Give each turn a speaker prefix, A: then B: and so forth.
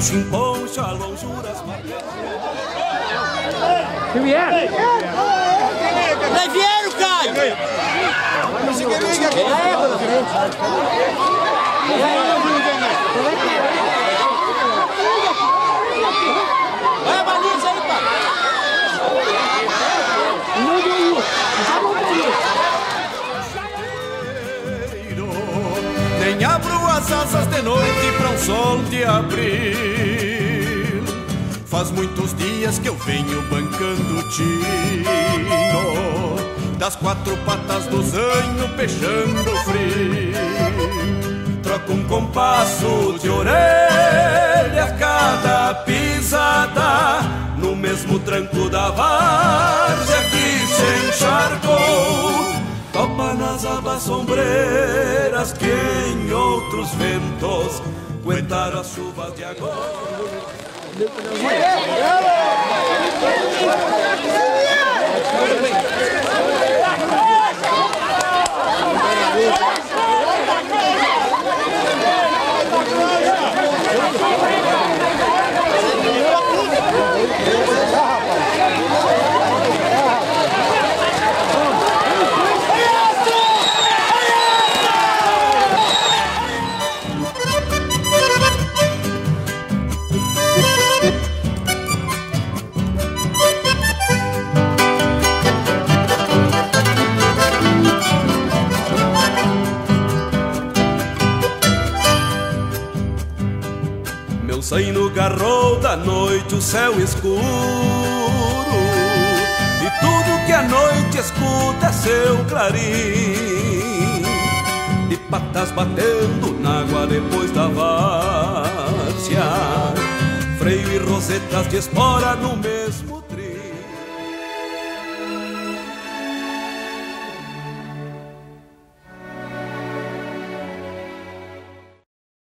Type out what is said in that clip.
A: chimponcha, lonjuras
B: Que vieram?
C: Vai vieram, Caio! Vai
A: de abril. Faz muitos dias que eu venho bancando tino Das quatro patas do zanho peixando frio Troco um compasso de orelha a cada pisada No mesmo tranco da várzea que se encharcou Topa nas abas sombreiras que em outros ventos Aguentaram as chuvas de agora Meu no garrou da noite o céu escuro. E tudo que a noite escuta é seu clarim. De patas batendo na água depois da várzea. Freio e rosetas de espora no mesmo